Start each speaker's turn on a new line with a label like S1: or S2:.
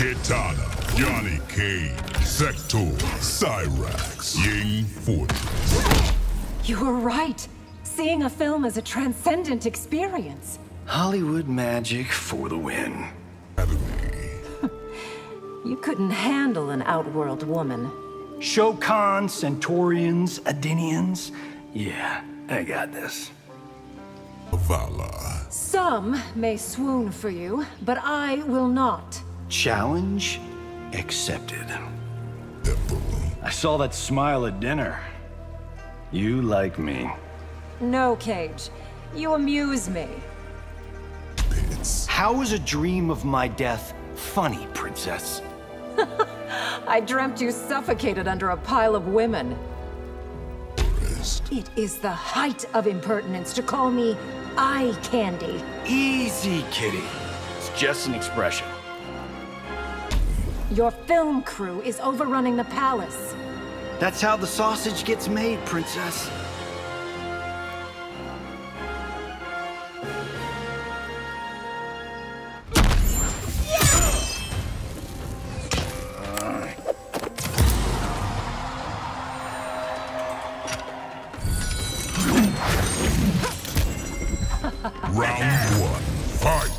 S1: Kitana, Johnny Cage, Sector, Cyrax, Ying Fortress.
S2: You were right. Seeing a film is a transcendent experience.
S3: Hollywood magic for the win.
S2: You couldn't handle an outworld woman.
S3: Shokan, Centaurians, Edenians. Yeah, I got this.
S1: Vala.
S2: Some may swoon for you, but I will not.
S3: Challenge accepted.
S1: Devil.
S3: I saw that smile at dinner. You like me.
S2: No, Cage. You amuse me.
S1: Pits.
S3: How is a dream of my death funny, princess?
S2: I dreamt you suffocated under a pile of women.
S1: Rest.
S2: It is the height of impertinence to call me eye candy.
S3: Easy, kitty. It's just an expression.
S2: Your film crew is overrunning the palace.
S3: That's how the sausage gets made, princess.
S1: Round one.